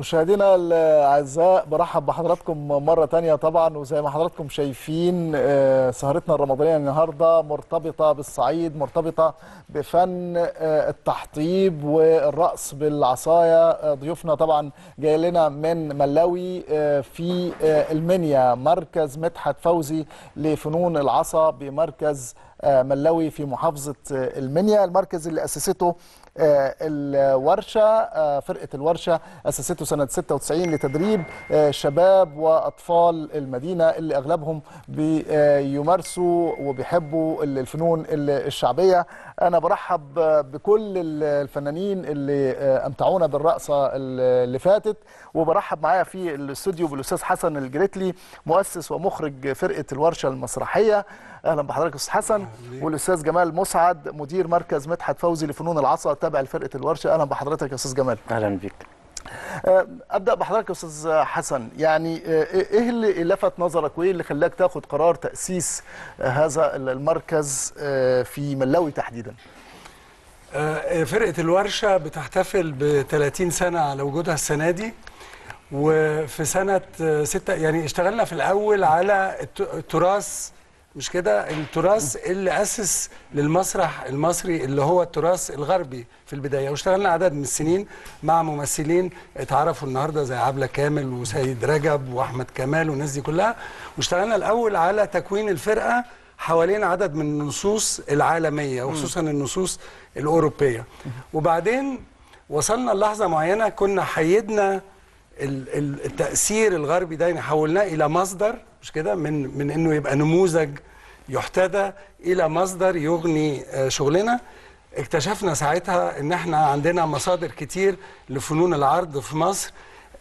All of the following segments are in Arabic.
مشاهدينا الأعزاء برحب بحضراتكم مرة تانية طبعا وزي ما حضراتكم شايفين آه، سهرتنا الرمضانية النهارده مرتبطة بالصعيد مرتبطة بفن آه، التحطيب والرقص بالعصاية. آه، ضيوفنا طبعا جاي لنا من ملاوي في المنيا مركز مدحت فوزي لفنون العصا بمركز ملاوي في محافظة آه، المنيا المركز اللي أسسته آه، الورشة آه، فرقة الورشة اسسته سنة 96 لتدريب آه، شباب وأطفال المدينة اللي أغلبهم بيمارسوا وبيحبوا الفنون الشعبية. أنا برحب بكل الفنانين اللي امتعونا بالرقصة اللي فاتت وبرحب معايا في الاستوديو بالاستاذ حسن الجريتلي مؤسس ومخرج فرقة الورشة المسرحية. أهلا بحضرتك أستاذ حسن. والاستاذ جمال مسعد مدير مركز مدحت فوزي لفنون العصا تابع لفرقة الورشة. أهلا بحضرتك يا أستاذ جمال. أهلا بك آه، أبدأ بحضرتك يا أستاذ حسن. يعني آه، إيه اللي لفت نظرك وإيه اللي خلاك تاخد قرار تأسيس آه، هذا المركز في ملاوي تحديدا؟ آه، فرقة الورشة بتحتفل ب 30 سنة على وجودها السنة دي. وفي آه، ستة يعني اشتغلنا في الأول على الت- التراث مش كده؟ التراث اللي أسس للمسرح المصري اللي هو التراث الغربي في البداية. واشتغلنا عدد من السنين مع ممثلين اتعرفوا النهاردة زي عبلة كامل وسيد رجب وأحمد كمال والناس دي كلها. واشتغلنا الأول على تكوين الفرقة حوالين عدد من النصوص العالمية وخصوصا النصوص الأوروبية. وبعدين وصلنا للحظة معينة كنا حيدنا ال- ال- التأثير الغربي ده حولناه إلى مصدر مش كده؟ من من إنه يبقى نموذج يحتذى إلى مصدر يغني آه، شغلنا. اكتشفنا ساعتها إن إحنا عندنا مصادر كتير لفنون العرض في مصر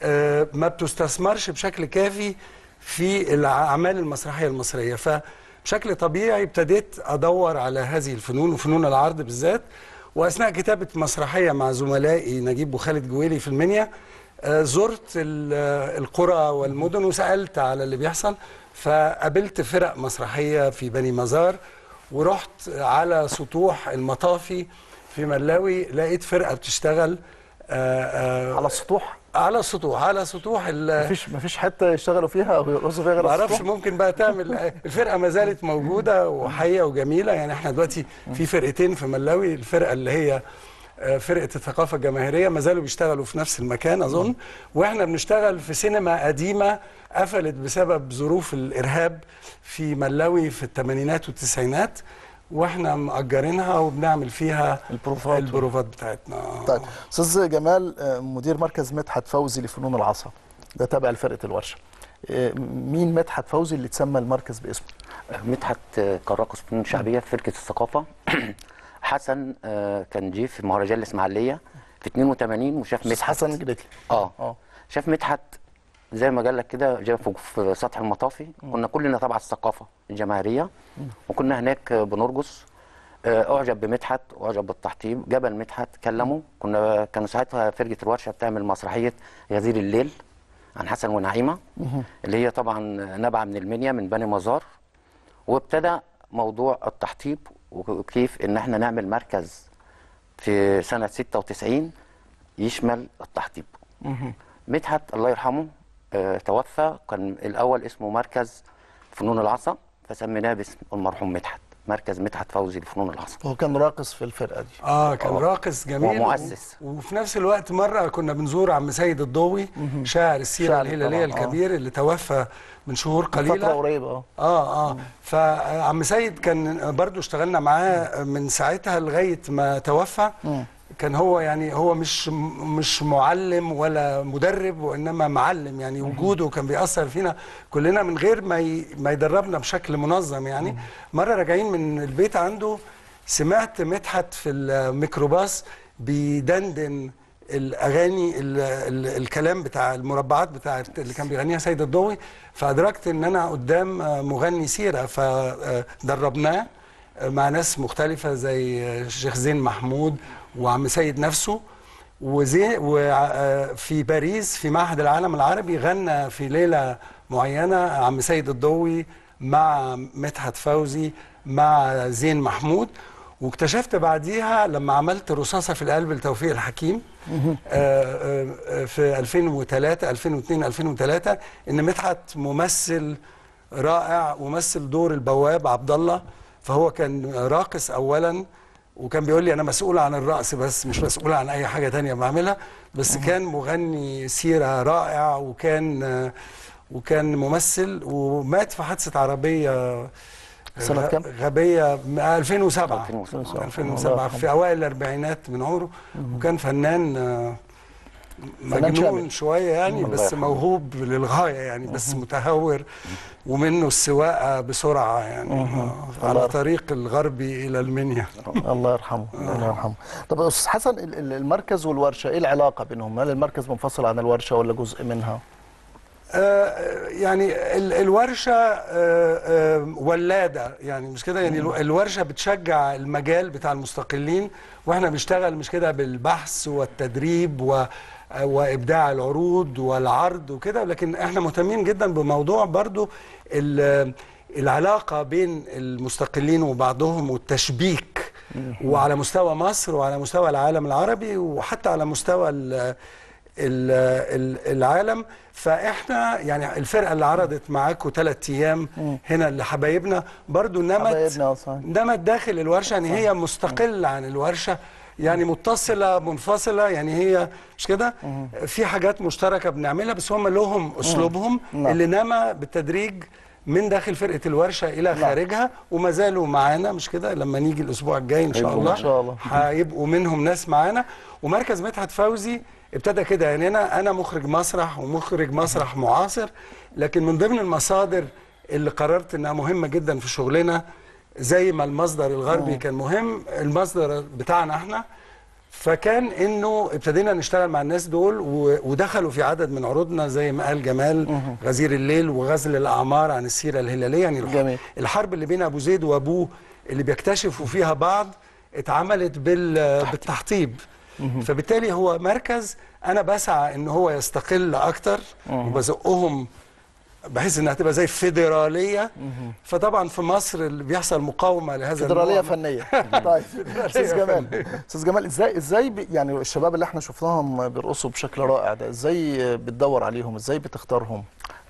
آه، ما بتستثمرش بشكل كافي في الأعمال المسرحية المصرية. فبشكل طبيعي ابتديت أدور على هذه الفنون وفنون العرض بالذات وأثناء كتابة مسرحية مع زملائي نجيب وخالد جويلي في المنيا زرت ال- آه، القرى والمدن وسألت على اللي بيحصل فقابلت فرق مسرحية في بني مزار ورحت على سطوح المطافي في ملاوي لقيت فرقة بتشتغل آه، آه، على السطوح؟ على السطوح على سطوح ال- مفيش مفيش حتة يشتغلوا فيها أو يرقصوا فيها غير ما على أعرفش السطوح؟ ممكن بقى تعمل الفرقة ما زالت موجودة وحية وجميلة يعني إحنا دلوقتي في فرقتين في ملاوي الفرقة اللي هي آه، فرقة الثقافة الجماهيرية ما زالوا بيشتغلوا في نفس المكان أظن. وإحنا بنشتغل في سينما قديمة قفلت بسبب ظروف الإرهاب في ملاوي في الثمانينات والتسعينات وإحنا مأجرينها وبنعمل فيها البروفات. البروفات بتاعتنا. طيب أستاذ جمال آه، مدير مركز مدحت فوزي لفنون العصا. ده تابع لفرقه الورشة. آه، مين مدحت فوزي اللي تسمى المركز باسمه؟ مدحت آه، كان راقص فنون شعبية في فرقة الثقافة. حسن آه، كان جه في مهرجان الإسماعيلية في 82 وشاف مدحت. حسن جريتلي آه. آه. شاف مدحت زي ما قال لك كده في سطح المطافي. كنا كلنا تبع الثقافة الجماهيرية. وكنا هناك بنرقص. آه، أعجب بمدحت وأعجب بالتحطيب. جبل مدحت كلمه. كنا كانوا ساعتها فرقة الورشة بتعمل مسرحية غزير الليل عن حسن ونعيمة. اللي هي طبعا نابعة من المنيا من بني مزار. وابتدى موضوع التحطيب وكيف إن إحنا نعمل مركز في سنة 96 يشمل التحطيب. مدحت الله يرحمه آه، توفى كان الأول اسمه مركز فنون العصا فسميناه باسم المرحوم مدحت. مركز مدحت فوزي لفنون العصا هو كان راقص في الفرقة دي. آه كان آه. راقص جميل. ومؤسس. و- وفي نفس الوقت مرة كنا بنزور عم سيد الضوي شاعر السيرة الهلالية آه. الكبير اللي توفى من شهور فتره قليلة. قريبة آه. آه آه. فعم سيد كان برضو اشتغلنا معاه من ساعتها لغاية ما توفى. كان هو يعني هو مش مش معلم ولا مدرب وإنما معلم يعني وجوده كان بيأثر فينا كلنا من غير ما ي- ما يدربنا بشكل منظم يعني. مرة راجعين من البيت عنده سمعت مدحت في الميكروباص بيدندن الأغاني ال ال الكلام بتاع المربعات بتاع اللي كان بيغنيها سيد الضوي. فأدركت إن أنا قدام مغني سيرة فدربناه مع ناس مختلفة زي الشيخ زين محمود وعم سيد نفسه وزي وفي باريس في معهد العالم العربي غنى في ليلة معينة عم سيد الضوي مع مدحت فوزي مع زين محمود. واكتشفت بعديها لما عملت رصاصة في القلب لتوفيق الحكيم آه، آه، آه، في 2003 2002 2003 إن مدحت ممثل رائع ومثل دور البواب عبد الله. فهو كان راقص اولا وكان بيقول لي أنا مسؤول عن الرقص بس مش مسؤول عن أي حاجة تانية بعملها. بس كان مغني سيرة رائع وكان آه، وكان ممثل ومات في حادثة عربية سنة غ- كام؟ غبية م- 2007 2007. 2007 الله في أوائل الأربعينات من عمره. وكان فنان آه، فنان مجنون. شوية يعني بس. موهوب للغاية يعني بس متهور ومنه السواقة بسرعة يعني آه، على. طريق الغربي إلى المنيا. الله يرحمه الله يرحمه. طب أستاذ حسن ال- ال- المركز والورشة إيه العلاقة بينهم؟ هل المركز منفصل عن الورشة ولا جزء منها؟ آه، يعني ال- الورشة آه، آه، ولادة يعني مش كده؟ يعني الو- الورشة بتشجع المجال بتاع المستقلين وإحنا بنشتغل مش كده بالبحث والتدريب و وإبداع العروض والعرض وكده لكن إحنا مهتمين جدا بموضوع برضو ال- العلاقة بين المستقلين وبعضهم والتشبيك وعلى مستوى مصر وعلى مستوى العالم العربي وحتى على مستوى ال ال- ال- العالم. فإحنا يعني الفرقة اللي عرضت معاكم ثلاث أيام هنا لحبايبنا برضو نمت. نمت داخل الورشة يعني هي مستقلة عن الورشة. يعني متصلة منفصلة يعني هي مش كده؟ في حاجات مشتركة بنعملها بس هم لهم أسلوبهم نعم. اللي نما بالتدريج من داخل فرقة الورشة إلى خارجها وما زالوا معانا مش كده؟ لما نيجي الأسبوع الجاي إن شاء الله إن شاء الله. هيبقوا منهم ناس معانا. ومركز مدحت فوزي ابتدى كده يعني أنا أنا مخرج مسرح ومخرج مسرح معاصر لكن من ضمن المصادر اللي قررت إنها مهمة جدا في شغلنا زي ما المصدر الغربي كان مهم المصدر بتاعنا إحنا. فكان انه ابتدينا نشتغل مع الناس دول ودخلوا في عدد من عروضنا زي ما قال جمال غزير الليل وغزل الأعمار عن السيرة الهلالية. يعني جميل. الحرب اللي بين أبو زيد وأبوه اللي بيكتشفوا فيها بعض اتعملت بال بالتحطيب. فبالتالي هو مركز. أنا بسعى إن هو يستقل أكتر وبزقهم بحيث إنها تبقى زي فيدرالية. فطبعا في مصر اللي بيحصل مقاومة لهذا فدراليه النوع فنية. طيب أستاذ جمال. أستاذ جمال إزاي إزاي يعني الشباب اللي إحنا شفناهم بيرقصوا بشكل رائع ده إزاي بتدور عليهم؟ إزاي بتختارهم؟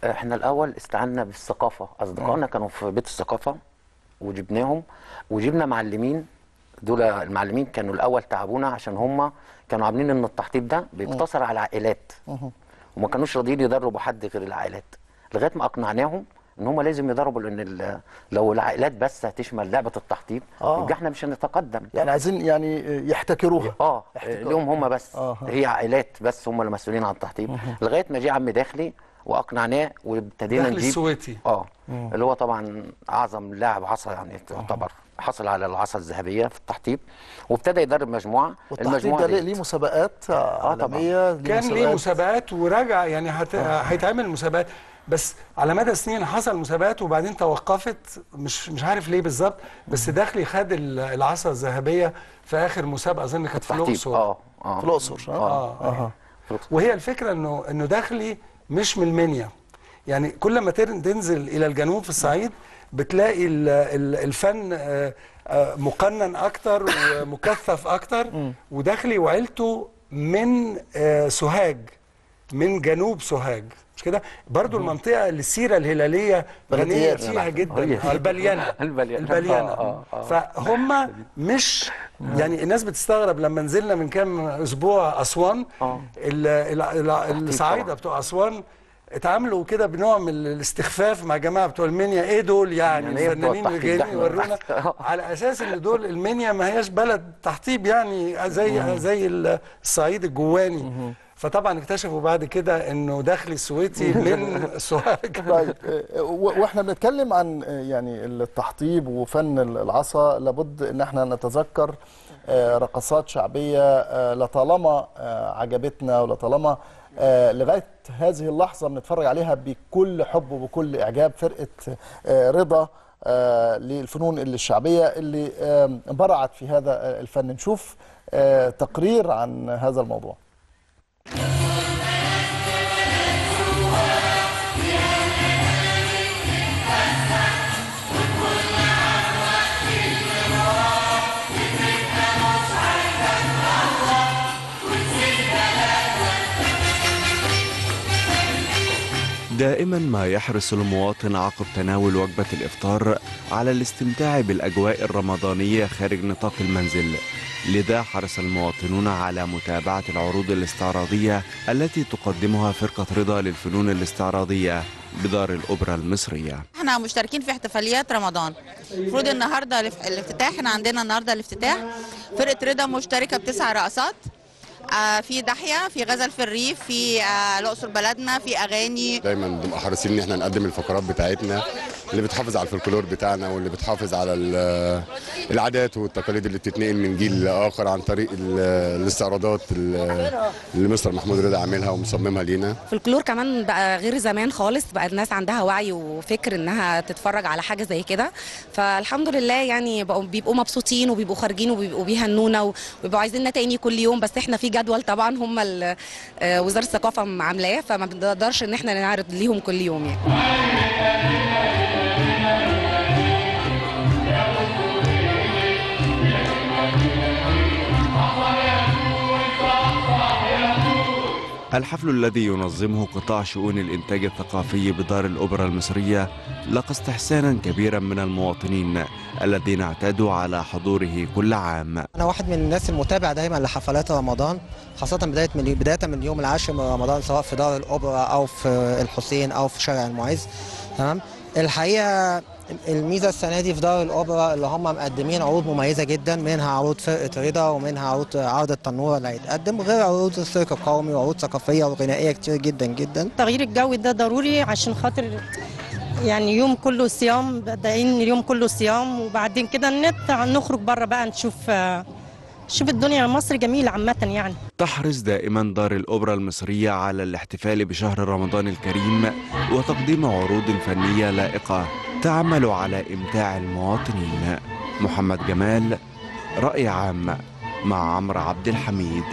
إحنا الأول استعنا بالثقافة. أصدقائنا كانوا في بيت الثقافة وجبناهم وجبنا معلمين. دول المعلمين كانوا الأول تعبونا عشان هم كانوا عاملين إن التحطيب ده بيقتصر على العائلات وما كانوش راضيين يدربوا حد غير العائلات. لغاية ما أقنعناهم إن هم لازم يدربوا لأن ال- لو العائلات بس هتشمل لعبة التحطيب آه. يبقى إحنا مش هنتقدم. يعني عايزين يعني يحتكروها. آه احتكار. ليهم هم بس. آه. هي عائلات بس هم المسؤولين عن التحطيب لغاية ما جه عم داخلي وأقنعناه وابتدينا نجيب. السويتي. آه. اللي هو طبعا أعظم لاعب عصا يعني تعتبر. حصل على العصا الذهبية في التحطيب وابتدى يدرب مجموعة. والتحطيب ده ليه مسابقات طبعاً. عالمية؟ ليه كان ليه مسابقات؟ ورجع يعني هت... هيتعمل مسابقات. بس على مدى سنين حصل مسابقات وبعدين توقفت مش مش عارف ليه بالظبط بس داخلي خد ال- العصا الذهبية في آخر مسابقة أظن كانت في الأقصر. آه آه. في الأقصر؟ آه أها في الأقصر. وهي الفكرة إنه إنه داخلي مش من المنيا. يعني كل ما تنزل إلى الجنوب في الصعيد بتلاقي ال- ال- الفن آه، آه، مقنن أكتر ومكثف أكتر. وداخلي وعيلته من آه، سوهاج من جنوب سوهاج. مش كده برضو المنطقة اللي السيرة الهلالية غنية. فيها جدا هي. آه، البليانة البليانة. البليانة آه، آه، آه. فهم مش يعني الناس بتستغرب لما نزلنا من كام أسبوع أسوان. ال- ال- ال- الصعايدة بتوع أسوان اتعاملوا كده بنوع من الاستخفاف مع جماعة بتوع المنيا إيه دول يعني, يعني إيه الفنانين اللي؟ جايين يورونا. على أساس إن دول المنيا ما هياش بلد تحطيب يعني زي زي الصعيد الجواني فطبعا اكتشفوا بعد كده إنه داخل السويتي من سوهاج. طيب و- وإحنا بنتكلم عن آه، يعني التحطيب وفن العصا. لابد إن إحنا نتذكر آه، رقصات شعبية لطالما عجبتنا ولطالما لغاية هذه اللحظة بنتفرج عليها بكل حب وبكل إعجاب. فرقة رضا آه، للفنون الشعبية اللي آه، برعت في هذا الفن. نشوف آه، تقرير عن هذا الموضوع. Yeah. دائما ما يحرص المواطن عقب تناول وجبة الإفطار على الاستمتاع بالأجواء الرمضانية خارج نطاق المنزل. لذا حرص المواطنون على متابعة العروض الاستعراضية التي تقدمها فرقة رضا للفنون الاستعراضية بدار الأوبرا المصرية. إحنا مشتركين في احتفاليات رمضان. المفروض النهارده الاف- الافتتاح إحنا عندنا النهارده الافتتاح. فرقة رضا مشتركة بتسع رقصات. في دحية في غزل في الريف في آه الأقصر بلدنا في أغاني. دايما بنبقى حريصين إن إحنا نقدم الفقرات بتاعتنا اللي بتحافظ على الفولكلور بتاعنا واللي بتحافظ على ال- العادات والتقاليد اللي بتتنقل من جيل لاخر عن طريق ال- الاستعراضات ال- اللي مستر محمود رضا عاملها ومصممها لينا. الفلكلور كمان بقى غير زمان خالص بقى الناس عندها وعي وفكر إنها تتفرج على حاجة زي كده. فالحمد لله يعني بقوا بيبقوا مبسوطين وبيبقوا خارجين وبيبقوا بيهنونا وبيبقوا عايزيننا تاني كل يوم بس إحنا في جدول طبعا هم آه، وزارة الثقافة عاملاه فما بنقدرش إن إحنا نعرض ليهم كل يوم يعني. الحفل الذي ينظمه قطاع شؤون الإنتاج الثقافي بدار الأوبرا المصرية لقى استحسانا كبيرا من المواطنين الذين اعتادوا على حضوره كل عام. أنا واحد من الناس المتابع دايما لحفلات رمضان خاصة بداية من بداية من اليوم العاشر من رمضان سواء في دار الأوبرا أو في الحسين أو في شارع المعز. تمام؟ الحقيقة الميزة السنة دي في دار الأوبرا اللي هم مقدمين عروض مميزة جدا منها عروض فرقة رضا ومنها عروض عرض التنورة اللي هيتقدم غير عروض السيرك القومي وعروض ثقافية وغنائية كتير جدا جدا. تغيير الجو ده ضروري عشان خاطر يعني يوم كله صيام بادئين اليوم كله صيام وبعدين كده نت نخرج بره بقى نشوف شوف الدنيا مصر جميلة عامة يعني. تحرص دائما دار الأوبرا المصرية على الاحتفال بشهر رمضان الكريم وتقديم عروض فنية لائقة. تعمل على إمتاع المواطنين. محمد جمال رأي عام مع عمرو عبد الحميد.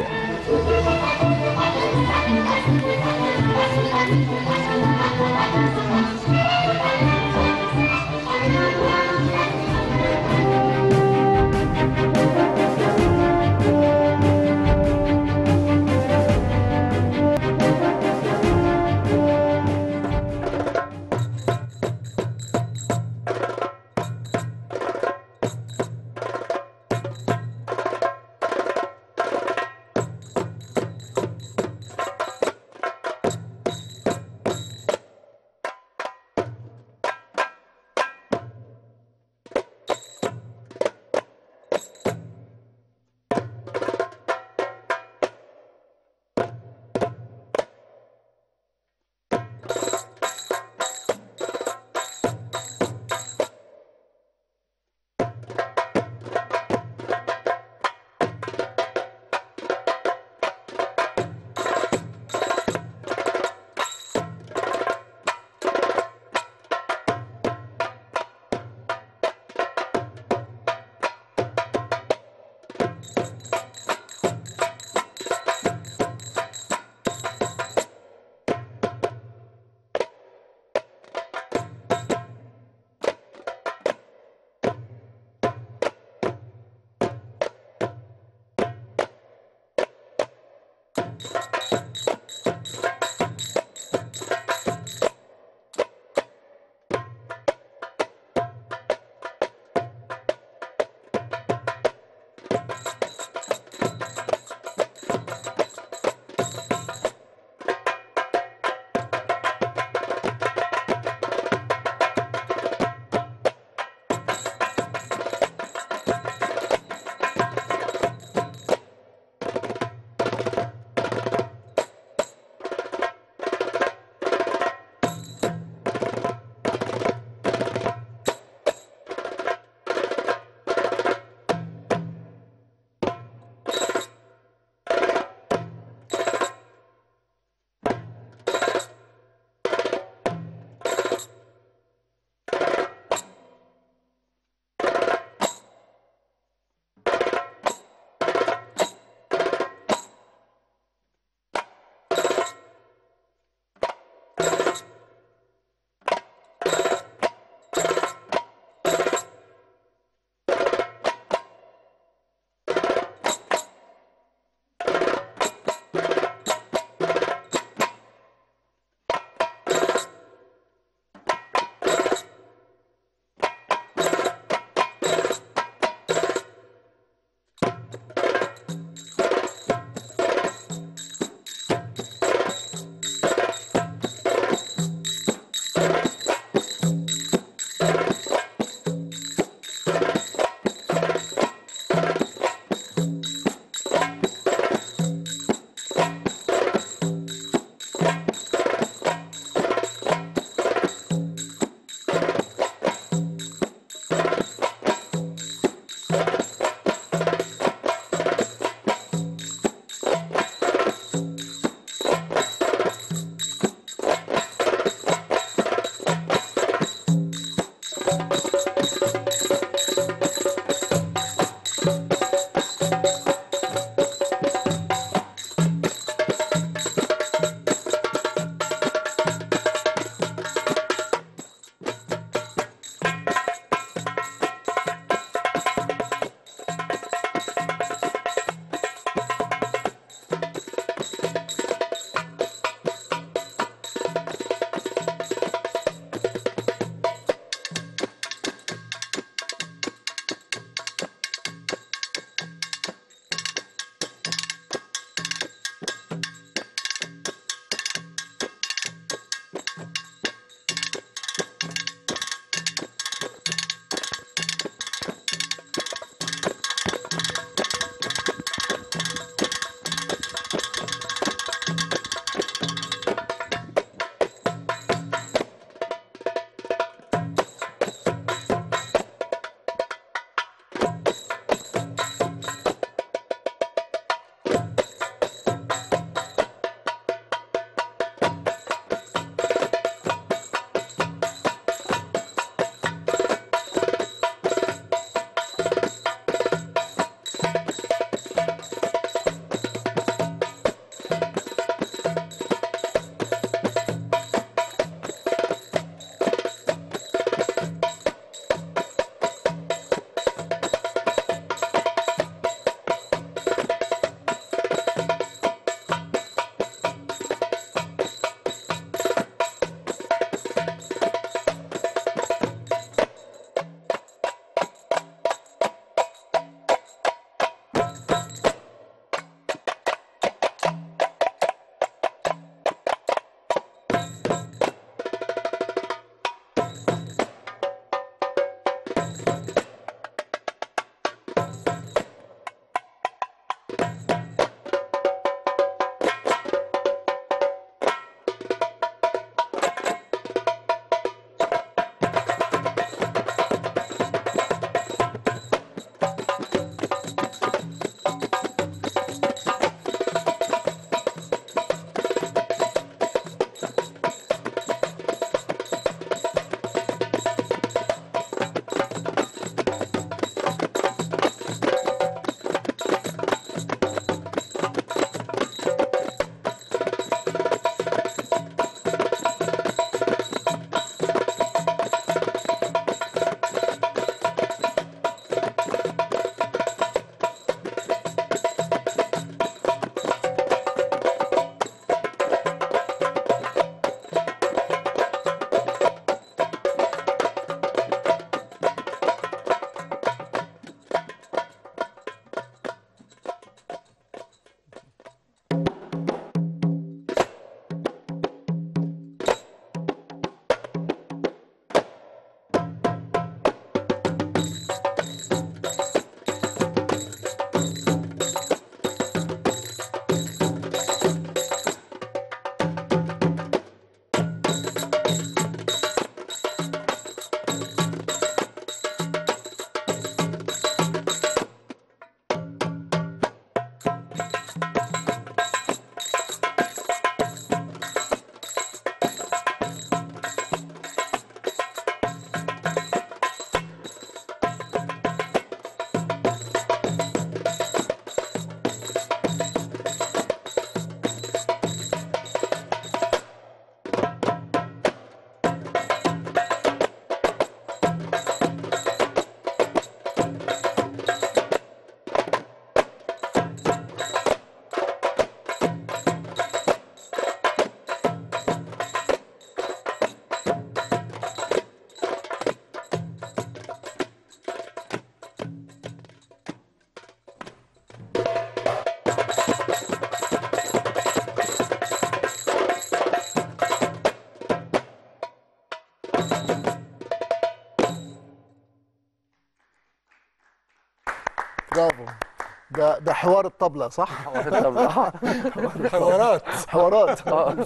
ده حوار الطبلة صح؟ حوارات. حوارات. آه.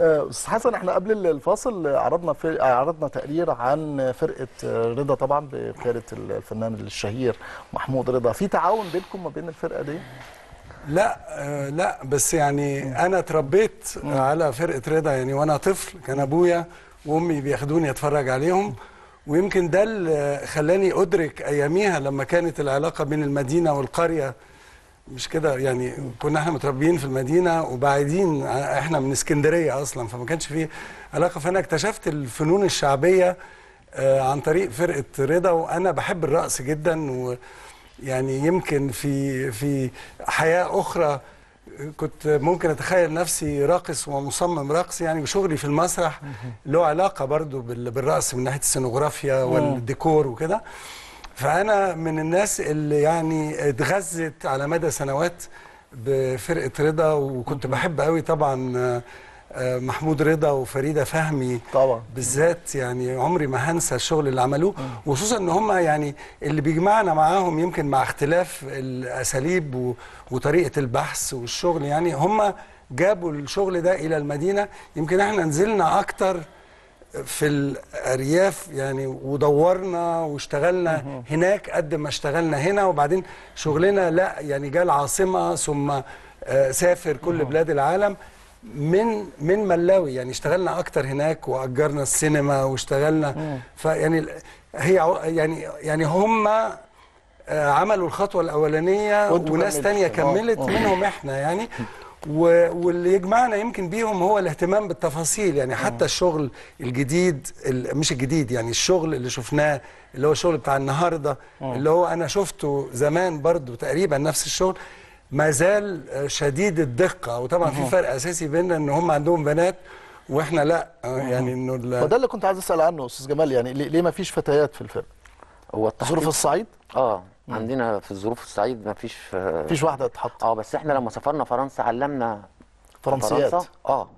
آه، أستاذ حسن إحنا قبل الفاصل عرضنا في عرضنا تقرير عن فرقة رضا طبعا بقياده الفنان الشهير محمود رضا. في تعاون بينكم ما بين الفرقة دي؟ لا آه، لا بس يعني أنا اتربيت على فرقة رضا يعني وأنا طفل كان أبويا وأمي بياخدوني أتفرج عليهم. ويمكن ده اللي خلاني أدرك أياميها لما كانت العلاقة بين المدينة والقرية مش كده؟ يعني كنا إحنا متربيين في المدينة وبعيدين إحنا من اسكندرية أصلا فما كانش فيه علاقة. فأنا اكتشفت الفنون الشعبية آه، عن طريق فرقة رضا وأنا بحب الرقص جدا ويعني يمكن في في حياة أخرى كنت ممكن أتخيل نفسي راقص ومصمم رقص يعني وشغلي في المسرح له علاقة برضو بال- بالرقص من ناحية السينوغرافيا والديكور وكده. فأنا من الناس اللي يعني اتغذت على مدى سنوات بفرقة رضا وكنت بحب قوي طبعا محمود رضا وفريدة فهمي طبعا. بالذات يعني عمري ما هنسى الشغل اللي عملوه. وخصوصا إن هم يعني اللي بيجمعنا معاهم يمكن مع اختلاف الأساليب وطريقة البحث والشغل يعني هم جابوا الشغل ده إلى المدينة. يمكن إحنا نزلنا أكتر في الأرياف يعني ودورنا واشتغلنا هناك قد ما اشتغلنا هنا. وبعدين شغلنا لا يعني جه العاصمة ثم آه، سافر كل بلاد العالم. من من ملاوي يعني اشتغلنا أكتر هناك وأجرنا السينما واشتغلنا فيعني هي يعني يعني هم آه، عملوا الخطوة الأولانية وناس. تانية كملت آه. منهم إحنا يعني. واللي يجمعنا يمكن بيهم هو الاهتمام بالتفاصيل يعني حتى الشغل الجديد ال- مش الجديد يعني الشغل اللي شفناه اللي هو الشغل بتاع النهارده اللي هو أنا شفته زمان برضو تقريبا نفس الشغل. ما زال آه، شديد الدقة وطبعا في فرق أساسي بيننا إن هم عندهم بنات وإحنا لأ. آه، يعني إنه ال- وده اللي كنت عايز أسأل عنه أستاذ جمال يعني ليه ما فيش فتيات في الفرقه هو التحقيق- ظروف الصعيد؟ آه. عندنا في الظروف الصعيد ما فيش ما فيش واحدة اتحط آه بس إحنا لما سافرنا فرنسا علمنا فرنسيات. فرنسا. آه.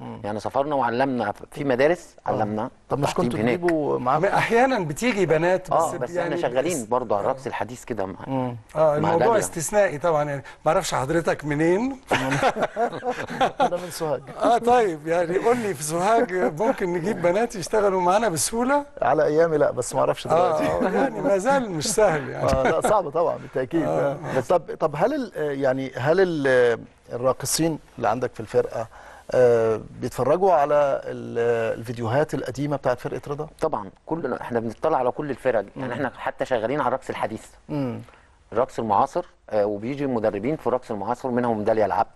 يعني سافرنا وعلمنا في مدارس علمنا طب مش كنتوا هناك. تجيبوا معاكم؟ أحيانا بتيجي بنات بس, آه بس يعني إحنا شغالين برضه على الرقص الحديث كده مع آه مع الموضوع داليا. استثنائي طبعا يعني ما أعرفش حضرتك منين. أنا من سوهاج. آه طيب يعني قول لي في سوهاج ممكن نجيب بنات يشتغلوا معانا بسهولة؟ على أيامي لا بس ما أعرفش آه دلوقتي. آه، يعني ما زال مش سهل يعني. آه لا صعب طبعا بالتأكيد. آه. بس طب طب هل ال- يعني هل ال- الراقصين اللي عندك في الفرقة آه، بيتفرجوا على ال- الفيديوهات القديمة بتاعت فرقة رضا؟ طبعا. كل إحنا بنطلع على كل الفرق. يعني إحنا حتى شغالين على الرقص الحديث. امم الرقص المعاصر آه وبيجي مدربين في الرقص المعاصر منهم داليا العبد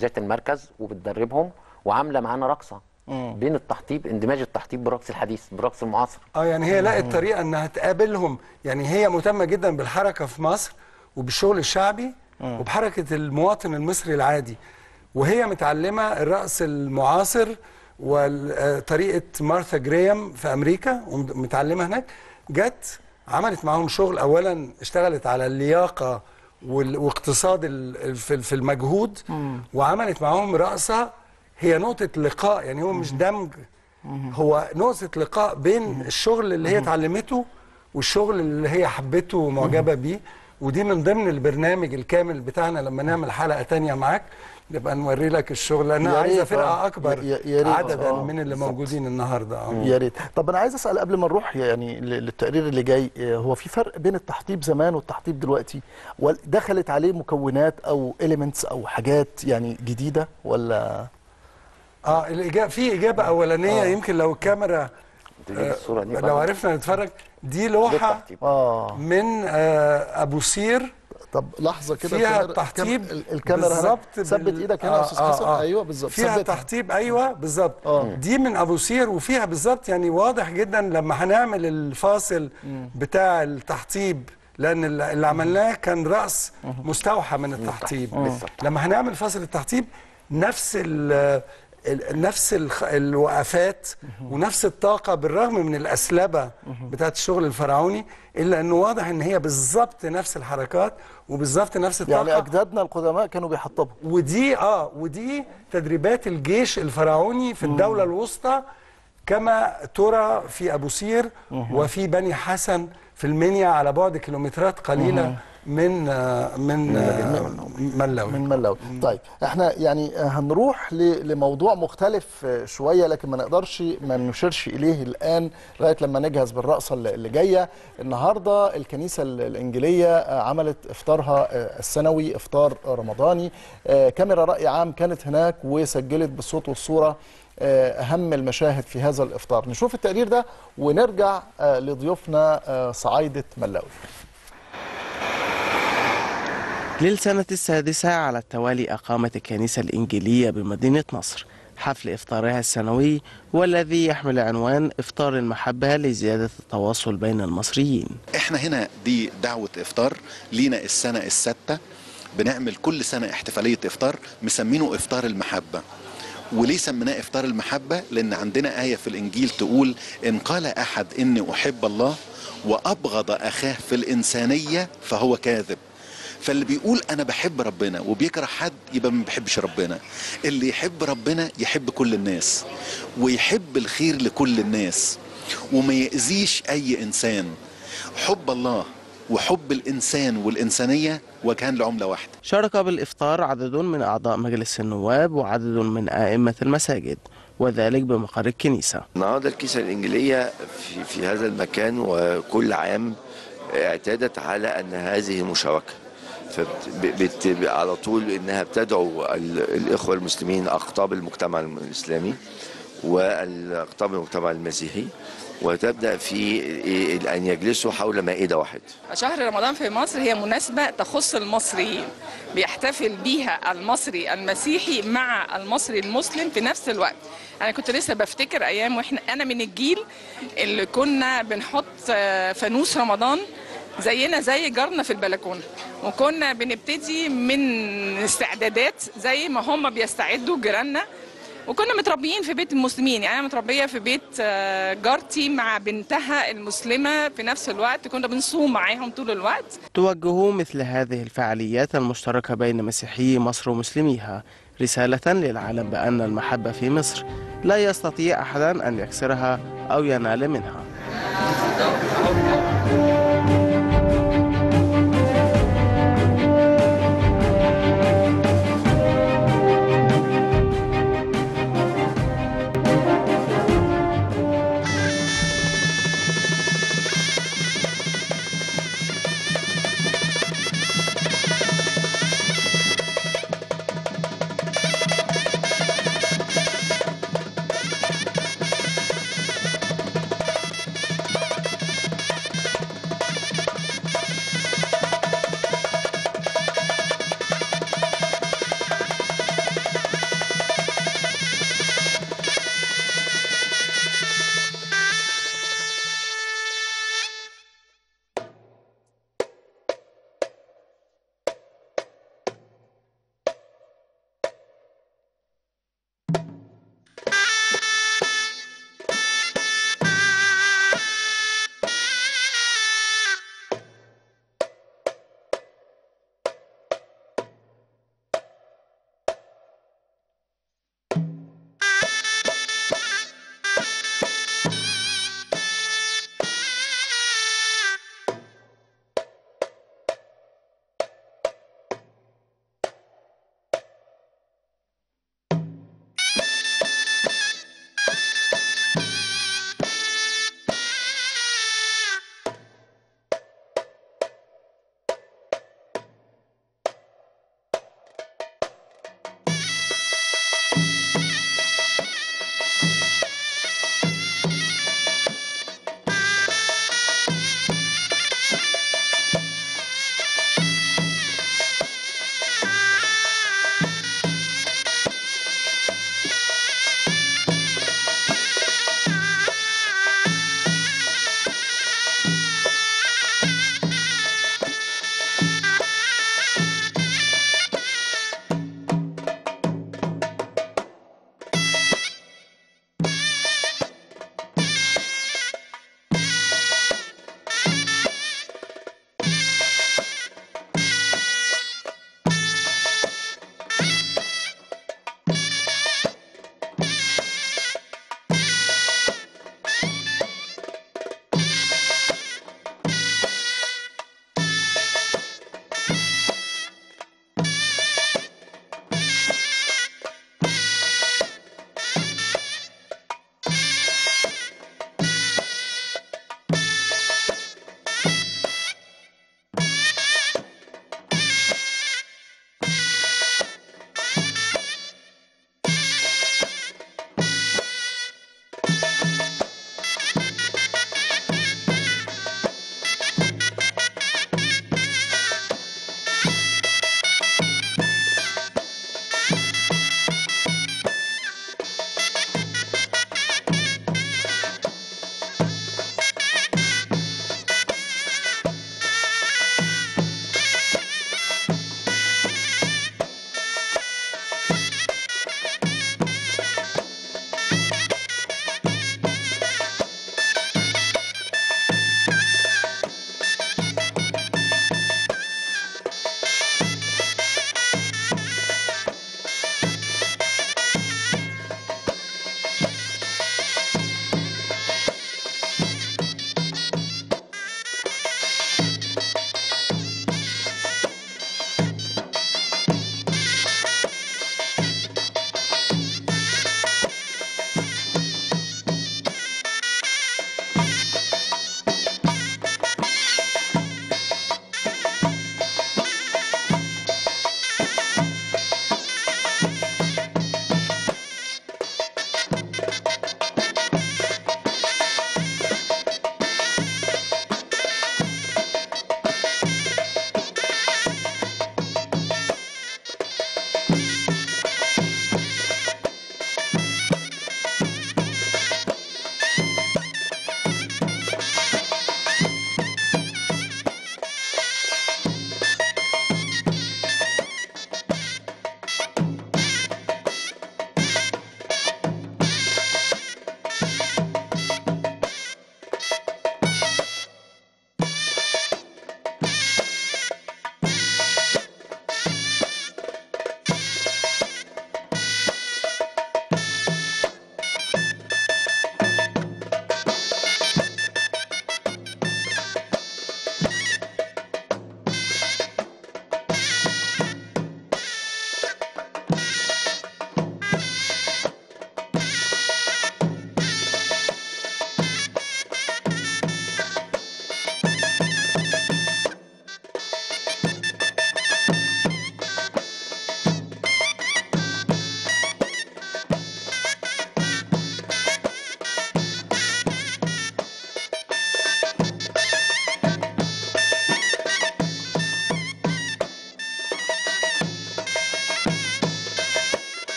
ذات المركز وبتدربهم وعاملة معانا رقصة بين التحطيب اندماج التحطيب بالرقص الحديث بالرقص المعاصر. آه يعني هي لقت طريقة إنها تقابلهم. يعني هي مهتمة جدا بالحركة في مصر وبالشغل الشعبي وبحركة المواطن المصري العادي. وهي متعلمة الرقص المعاصر وطريقه مارثا جريام في أمريكا ومتعلمة هناك. جت عملت معاهم شغل. اولا اشتغلت على اللياقة واقتصاد في المجهود وعملت معاهم رقصه هي نقطة لقاء. يعني هو مش دمج هو نقطة لقاء بين الشغل اللي هي اتعلمته والشغل اللي هي حبته ومعجبة بيه. ودي من ضمن البرنامج الكامل بتاعنا لما نعمل حلقة تانية معاك. نبقى نوري لك الشغل عايزة ريت، فرقة آه. ريت، عددا آه، من اللي موجودين النهاردة آه. يا ريت طب أنا عايز أسأل قبل ما نروح يعني للتقرير اللي جاي آه، هو في فرق بين التحطيب زمان والتحطيب دلوقتي دخلت عليه مكونات أو elements أو حاجات يعني جديدة ولا آه الإجابة في إجابة أولانية آه. يمكن لو الكاميرا تجيب الصورة دي لو. عرفنا نتفرج دي التحطيب. آه من آه أبو سير طب لحظة كده فيها تحطيب الكام- الكاميرا بالظبط ثبت إيدك هنا يا آه، أستاذ آه، حسن آه. أيوه بالظبط فيها. تحطيب أيوه بالظبط آه. دي من أبو سير وفيها بالظبط يعني واضح جدا لما هنعمل الفاصل بتاع التحطيب لأن اللي عملناه كان رأس مستوحى من التحطيب. لما هنعمل فاصل التحطيب نفس ال- نفس الوقفات ونفس الطاقة بالرغم من الأسلبة بتاعت الشغل الفرعوني إلا انه واضح إن هي بالظبط نفس الحركات وبالظبط نفس الطاقة. يعني أجدادنا القدماء كانوا بيحطبوا. ودي آه ودي تدريبات الجيش الفرعوني في الدولة الوسطى كما ترى في أبو سير وفي بني حسن في المنيا على بعد كيلومترات قليلة من آه، من آه، ملاوي. من ملاوي. طيب إحنا يعني هنروح لموضوع مختلف شوية لكن ما نقدرش ما نشيرش إليه الآن لغاية لما نجهز بالرقصه اللي جاية. النهارده الكنيسة ال- الإنجيلية آه، عملت إفطارها السنوي إفطار رمضاني. كاميرا رأي عام كانت هناك وسجلت بالصوت والصورة أهم المشاهد في هذا الإفطار. نشوف التقرير ده ونرجع لضيوفنا صعايدة ملاوي. للسنة السادسة على التوالي أقامت الكنيسة الإنجيلية بمدينة نصر. حفل إفطارها السنوي والذي يحمل عنوان إفطار المحبة لزيادة التواصل بين المصريين. إحنا هنا دي دعوة إفطار لينا السنة السادسة بنعمل كل سنة احتفالية إفطار مسمينه إفطار المحبة. وليه سميناه إفطار المحبة؟ لأن عندنا آية في الإنجيل تقول إن قال أحد إني أحب الله وأبغض أخاه في الإنسانية فهو كاذب. فاللي بيقول أنا بحب ربنا وبيكره حد يبقى ما بيحبش ربنا. اللي يحب ربنا يحب كل الناس ويحب الخير لكل الناس وما يأذيش أي إنسان. حب الله وحب الإنسان والإنسانية وكان لعملة واحدة. شارك بالإفطار عدد من أعضاء مجلس النواب وعدد من أئمة المساجد وذلك بمقر الكنيسة. النهارده الكنيسة الانجيليه في في هذا المكان وكل عام اعتادت على أن هذه مشاركة. فبت على طول إنها بتدعو ال- الإخوة المسلمين أقطاب المجتمع الإسلامي واقطاب المجتمع المسيحي وتبدأ في أن يجلسوا حول مائدة واحدة شهر رمضان في مصر هي مناسبة تخص المصريين بيحتفل بيها المصري المسيحي مع المصري المسلم في نفس الوقت. أنا كنت لسه بفتكر أيام وإحنا أنا من الجيل اللي كنا بنحط آه، فانوس رمضان زينا زي جارنا في البلكونة. وكنا بنبتدي من استعدادات زي ما هم بيستعدوا جيراننا. وكنا متربيين في بيت المسلمين. يعني أنا متربية في بيت آه، جارتي مع بنتها المسلمة في نفس الوقت. كنا بنصوم معاهم طول الوقت. توجه مثل هذه الفعاليات المشتركة بين مسيحي مصر ومسلميها رسالة للعالم بأن المحبة في مصر لا يستطيع أحدا أن يكسرها أو ينال منها.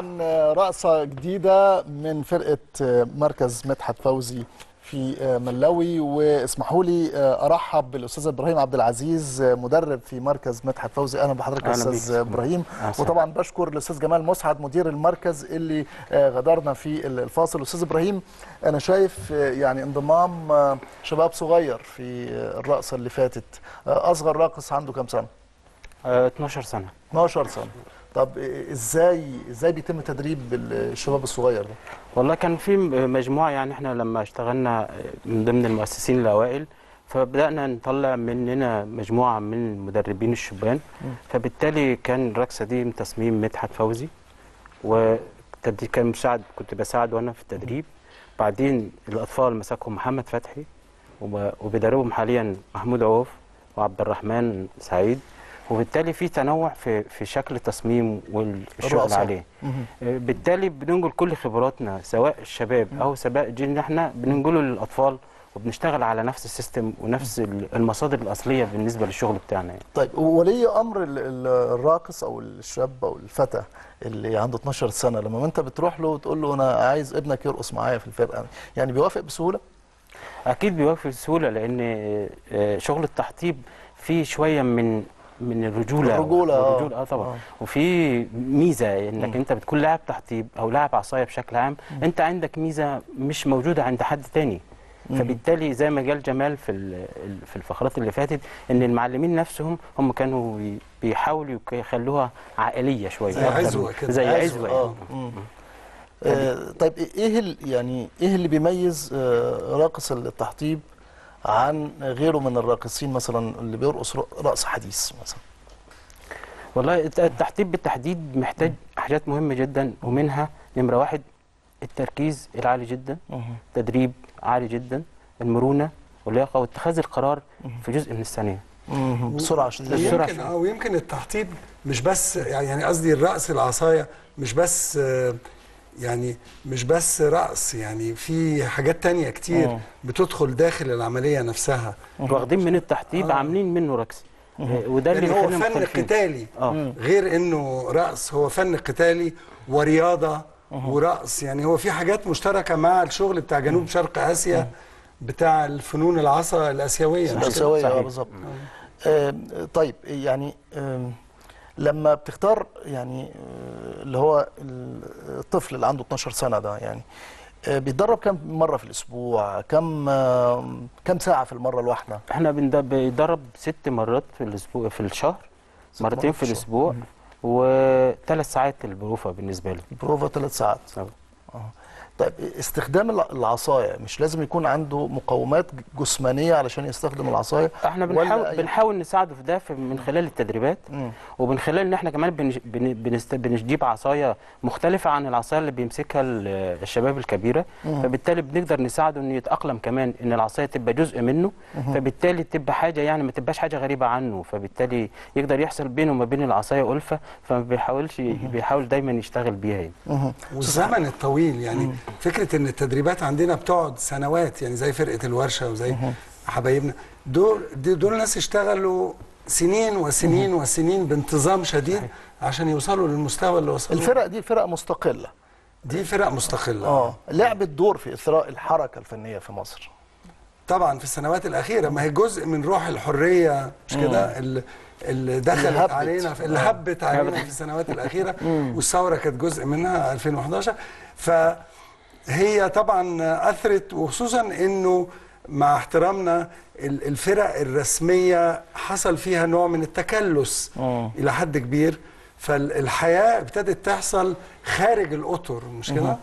طبعا آه، رقصة جديدة من فرقة آه، مركز مدحت فوزي في آه، ملاوي. واسمحوا لي أرحب بالأستاذ إبراهيم عبد العزيز مدرب في مركز مدحت فوزي. أهلا بحضرتك يا. أستاذ إبراهيم. وطبعا بشكر الأستاذ جمال مسعد مدير المركز اللي غادرنا في الفاصل. أستاذ إبراهيم أنا شايف يعني انضمام شباب صغير في الرقصه اللي فاتت. أصغر راقص عنده كام سنة؟ آه، 12 سنة. 12 سنة. طب إزاي إزاي بيتم تدريب الشباب الصغير ده؟ والله كان في م- مجموعة يعني إحنا لما اشتغلنا من ضمن المؤسسين الأوائل فبدأنا نطلع مننا مجموعة من المدربين الشبان فبالتالي كان الرقصة دي من تصميم مدحت فوزي وتبدي كان مساعد كنت بساعد وأنا في التدريب. بعدين الأطفال مسكهم محمد فتحي وب- وبيدربهم حاليا محمود عوف وعبد الرحمن سعيد. وبالتالي في تنوع في في شكل التصميم والشغل. عليه مهم. بالتالي بننقل كل خبراتنا سواء الشباب أو سواء جيلنا إحنا بننقله للأطفال وبنشتغل على نفس السيستم ونفس ال- المصادر الأصلية بالنسبة للشغل بتاعنا يعني. طيب ولي أمر ال- ال- الراقص أو الشاب أو الفتى اللي عنده 12 سنة لما أنت بتروح له وتقول له أنا عايز ابنك يرقص معايا في الفرقة يعني بيوافق بسهولة أكيد بيوافق بسهولة لأن آه، شغل التحطيب فيه شوية من من الرجولة الرجولة، آه. الرجولة آه طبعا وفي ميزة إنك أنت بتكون لاعب تحطيب أو لاعب عصاية بشكل عام أنت عندك ميزة مش موجودة عند حد تاني. فبالتالي زي ما قال جمال في في الفقرات اللي فاتت إن المعلمين نفسهم هم كانوا بي- بيحاولوا يخلوها عائلية شوية زي من- كده. زي عزوة، عزوة آه. يعني. آه طيب إيه يعني إيه اللي بيميز آه راقص التحطيب عن غيره من الراقصين مثلا اللي بيرقص رقص حديث مثلا. والله الت- التحطيب بالتحديد محتاج حاجات مهمة جدا ومنها نمرة واحد التركيز العالي جدا تدريب عالي جدا المرونة واللياقة واتخاذ القرار في جزء من بسرعة ويمكن آه ويمكن التحطيب مش بس يعني قصدي الرقص العصاية مش بس آه، يعني مش بس رقص يعني في حاجات تانية كتير آه. بتدخل داخل العملية نفسها. واخدين من التحطيب آه. عاملين منه رقص. مم. آه، وده اللي يعني هو فن مختلفين. قتالي. آه. غير إنه رقص هو فن قتالي ورياضة ورقص. يعني هو في حاجات مشتركة مع الشغل بتاع جنوب شرق آسيا بتاع الفنون العصا الآسيوية. مش كده؟ الآسيوية آه بالظبط. آم، طيب يعني آم، لما بتختار يعني آه، اللي هو الطفل اللي عنده 12 سنة ده يعني آه، بيتدرب كم مرة في الأسبوع؟ كم آم، كم ساعة في المرة الواحدة؟ إحنا بيدرب ست مرات في الأسبوع في الشهر مرتين في. الأسبوع وثلاث ساعات البروفه بالنسبة له البروفا ثلاث ساعات. آه. طيب استخدام الع- العصاية مش لازم يكون عنده مقومات جسمانية علشان يستخدم العصاية؟ إحنا بنحاول أي- بنحاول نساعده في ده في- من خلال التدريبات. مم. ومن خلال إن إحنا كمان بنج... بن... بنست... بنجيب عصاية مختلفة عن العصاية اللي بيمسكها ال- الشباب الكبيرة. مم. فبالتالي بنقدر نساعده إنه يتأقلم كمان إن العصاية تبقى جزء منه. مهم. فبالتالي تبقى حاجة يعني ما تبقاش حاجة غريبة عنه. فبالتالي يقدر يحصل بينه وما بين العصاية ألفة. فما بيحاولش بيحاول دايما يشتغل بيها يعني. والزمن الطويل يعني فكرة إن التدريبات عندنا بتقعد سنوات يعني زي فرقة الورشة وزي حبايبنا. دول دول ناس اشتغلوا سنين وسنين وسنين بانتظام شديد عشان يوصلوا للمستوى اللي وصلوا الفرق دي فرق مستقلة. دي فرق مستقلة. آه. لعبت دور في إثراء الحركة الفنية في مصر. طبعا في السنوات الأخيرة ما هي جزء من روح الحرية مش كده؟ اللي دخلت. علينا في اللي. هبت علينا في السنوات الأخيرة والثورة كانت جزء منها 2011 فهي طبعا أثرت وخصوصا إنه مع احترامنا ال- الفرق الرسمية حصل فيها نوع من التكلس إلى حد كبير. فالحياه ابتدت تحصل خارج الأطر مش كده؟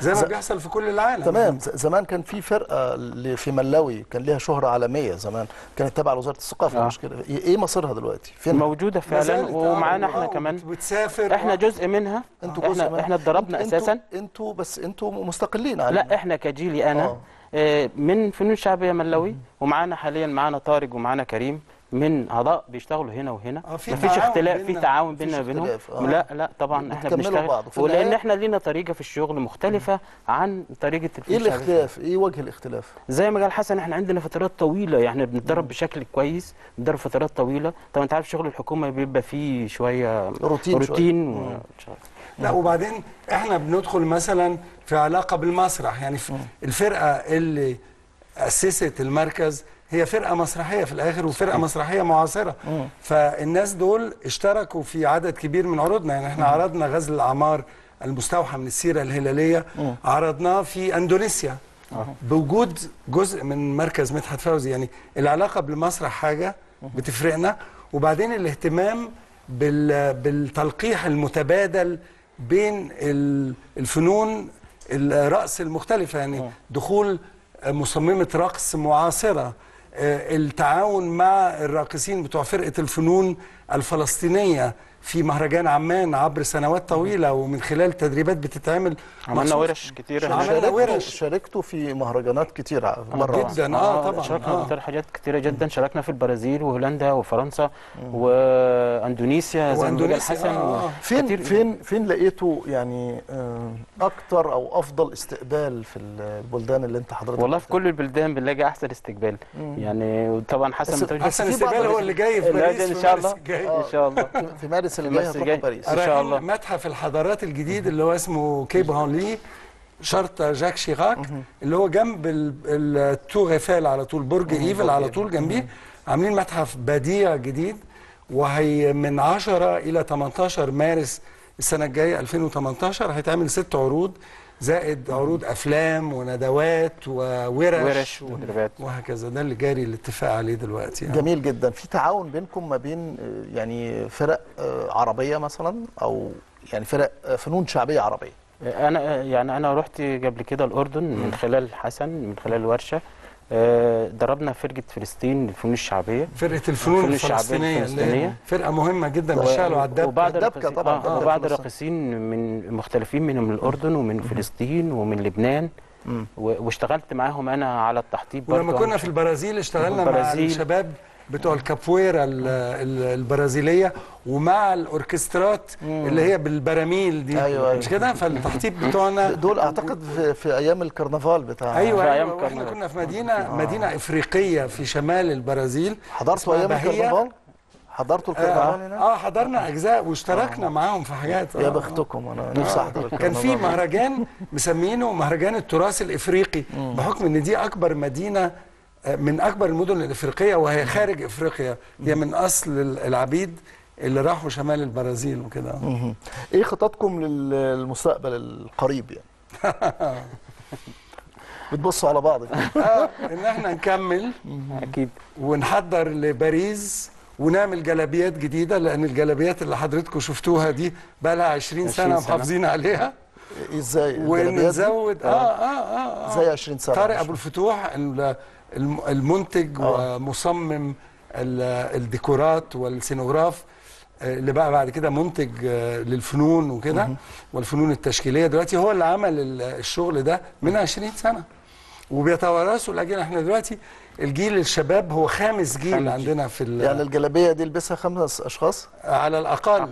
زي ما بيحصل في كل العالم. تمام. زمان كان في فرقة في ملاوي كان ليها شهرة عالمية زمان كانت تابعة لوزارة الثقافة. آه. مش كده؟ إيه إيه مصيرها دلوقتي؟ فين؟ موجودة فعلا آه، ومعانا آه، إحنا كمان. بتسافر إحنا جزء منها. أنتوا جزء إحنا منها. إحنا اتدربنا انتوا- أساسا. أنتوا بس أنتوا مستقلين عن لا إحنا كجيلي أنا آه. آه، من فنون شعبيه ملوي ومعانا حاليا معانا طارق ومعانا كريم. من اعضاء بيشتغلوا هنا وهنا. آه، في مفيش اختلاف في بيننا. تعاون بيننا وبينهم. آه. لا لا طبعا إحنا بنشتغل. ولأن إحنا لينا طريقة في الشغل مختلفة عن طريقة إيه. الاختلاف؟ إيه وجه الاختلاف؟ زي ما قال حسن إحنا عندنا فترات طويلة. يعني بنتدرب بشكل كويس بنتدرب فترات طويلة. طبعا أنت عارف شغل الحكومة بيبقى فيه شوية روتين شوية. روتين مم. و... لا وبعدين إحنا بندخل مثلا في علاقة بالمسرح. يعني في الفرقة اللي أسست المركز هي فرقة مسرحية في الآخر وفرقة مسرحية معاصرة. فالناس دول اشتركوا في عدد كبير من عروضنا. يعني إحنا عرضنا غزل الأعمار المستوحى من السيرة الهلالية. عرضناه في أندونيسيا. بوجود جزء من مركز مدحت فوزي. يعني العلاقة بالمسرح حاجة بتفرقنا. وبعدين الاهتمام بال بالتلقيح المتبادل بين ال- الفنون الرقص المختلفة. يعني دخول مصممة رقص معاصرة. التعاون مع الراقصين بتوع فرقة الفنون الفلسطينية. في مهرجان عمان عبر سنوات طويلة ومن خلال تدريبات بتتعمل عملنا. ورش كتيرة عملنا شاركتوا ورش. شاركتوا في مهرجانات كتير بره مصر. جدا. آه طبعا. شاركنا آه. في حاجات كتيرة جدا. شاركنا في البرازيل وهولندا وفرنسا واندونيسيا زي ما قال وأندونيسيا، حسن آه، آه. فين كتير- فين فين لقيتوا يعني آه، أكتر أو أفضل استقبال في البلدان اللي أنت حضرتك والله في كل البلدان بنلاقي أحسن استقبال. يعني وطبعا حسن أحسن استقبال هو اللي جاي في باريس ده إن شاء مارس الله. إن شاء الله. في مارس اللي بس جاي هتروحوا جاي. باريس. إن شاء الله. متحف الحضارات الجديد اللي هو اسمه كيب هونلي شرطة جاك شيراك اللي هو جنب ال- ال Tour Eiffel على طول برج إيفل على طول جنبيه. عاملين متحف بديع جديد وهي من 10 إلى 18 مارس السنة الجاية 2018 هيتعمل ست عروض. زائد عروض أفلام وندوات وورش ورش وتدريبات وهكذا. ده اللي جاري الاتفاق عليه دلوقتي يعني. جميل جدا. في تعاون بينكم ما بين آه، يعني فرق آه، عربية مثلا أو يعني فرق آه، فنون شعبية عربية؟ أنا يعني أنا رحت قبل كده الأردن من خلال حسن من خلال الورشه آه، دربنا فرقة فلسطين للفنون الشعبية فرقة الفنون الفنون الشعبية الفلسطينية. فرقة مهمة جدا بيشتغلوا على الدبكة وبعض الدبكة الرقص- طبعاً، آه، وبعض. الراقصين من مختلفين منهم من الأردن ومن فلسطين ومن لبنان واشتغلت معاهم أنا على التحطيب ولما. كنا في البرازيل اشتغلنا مع البرازيل. الشباب بتوع الكابويرا ال- ال- البرازيلية ومع الأوركسترات اللي هي بالبراميل دي. أيوة، أيوة. مش كده؟ فالتحطيب بتوعنا دول أعتقد في, في أيام الكرنفال بتاع أيوه في أيام أيوه الكرنفال. كنا في مدينه مدينة إفريقية في شمال البرازيل. حضرتوا أيام. الكرنفال؟ حضرتوا الكرنفال آه, هنا آه حضرنا أجزاء واشتركنا معاهم في حاجات. يا آه. بختكم أنا نفسي أحضر الكرنفال كان في مهرجان مسمينه مهرجان التراث الإفريقي بحكم إن دي أكبر مدينة آه، من أكبر المدن الإفريقية وهي خارج إفريقيا هي من أصل العبيد اللي راحوا شمال البرازيل وكده. إيه خططكم لل- للمستقبل القريب يعني بتبصوا على بعض كده. آه إن إحنا نكمل أكيد ونحضر لباريس ونعمل جلابيات جديدة لأن الجلابيات اللي حضرتكم شفتوها دي بقى لها 20 سنة 20 سنة. محافظين عليها إزاي؟ ونزود آه آه آه, آه. زي 20 سنة طارق أبو الفتوح المنتج آه. ومصمم ال- الديكورات والسينوغراف آه، اللي بقى بعد كده منتج آه، للفنون وكده. والفنون التشكيلية دلوقتي هو اللي عمل ال- الشغل ده من 20 سنة. وبيتوارثوا الأجيال. إحنا دلوقتي الجيل الشباب هو خامس جيل خامس. عندنا في يعني الجلابية دي لبسها خمس أشخاص؟ على الأقل.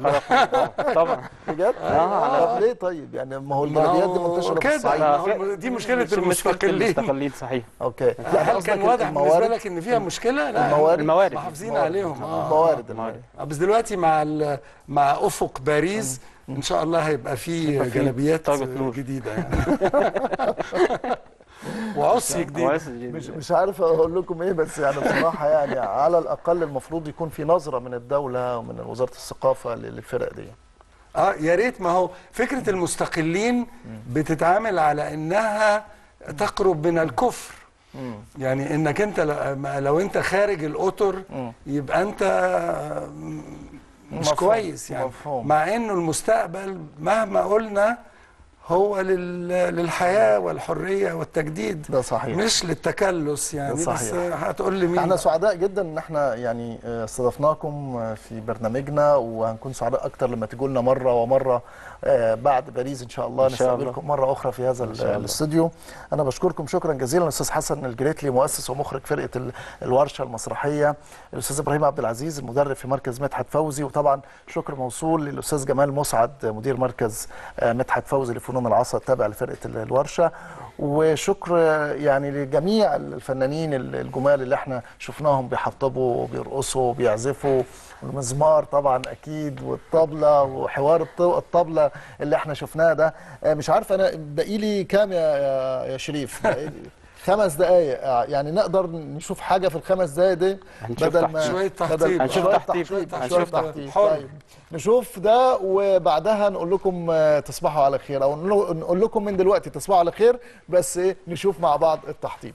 طبعا. بجد؟ طب ليه طيب؟ يعني ما هو الجلابيات دي منتشرة في الصعيد. دي مشكلة المستقلين. المستقلين صحيح. okay. لا هل قصدك كان واضح بالنسبة الموارد؟ لك إن فيها مشكلة؟ لا. الموارد. الموارد. محافظين عليهم. آه. الموارد. الموارد. آه، بس دلوقتي مع ال- مع أفق باريس إن شاء الله هيبقى في هيبقى في جلابيات. جديدة يعني. وعصي جديد. مش. مش عارف أقول لكم إيه بس يعني بصراحة يعني على الأقل المفروض يكون في نظرة من الدولة ومن وزارة الثقافة للفرق دي. آه يا ريت. ما هو فكرة المستقلين بتتعامل على إنها تقرب من الكفر. يعني إنك أنت لو أنت خارج الأطر يبقى أنت مش مفهوم، كويس يعني. مفهوم. مع إنه المستقبل مهما قلنا هو لل- للحياة والحرية والتجديد. ده صحيح. مش للتكلس يعني ده بس صحيح. هتقول لي مين؟ إحنا سعداء جدا ان إحنا يعني آه، استضفناكم في برنامجنا وهنكون سعداء أكتر لما تجوا لنا مرة ومرة بعد باريس إن شاء الله إن شاء الله. نستقبلكم مرة أخرى في هذا. الاستوديو. أنا بشكركم شكرا جزيلا الاستاذ حسن الجريتلي مؤسس ومخرج فرقة ال- الورشة المسرحية. الأستاذ إبراهيم عبد العزيز المدرب في مركز مدحت فوزي. وطبعا شكر موصول للأستاذ جمال مسعد مدير مركز آه، مدحت فوزي لفنون فنون العصر التابع لفرقة ال- الورشة. وشكر آه، يعني لجميع الفنانين ال- الجمال اللي إحنا شفناهم بيحطبوا وبيرقصوا وبيعزفوا. المزمار طبعا أكيد والطبلة وحوار الط- الطبلة اللي إحنا شفناه ده. آه، مش عارف أنا باقي لي كام يا يا- شريف؟ خمس دقايق. آه، يعني نقدر نشوف حاجة في الخمس دقايق دي بدل ما بدل- تحطيب. هنشوف تحطيب. هنشوف تحطيب. طيب نشوف ده وبعدها نقول لكم آه، تصبحوا على خير. أو نقول لكم من دلوقتي تصبحوا على خير بس إيه، نشوف مع بعض التحطيب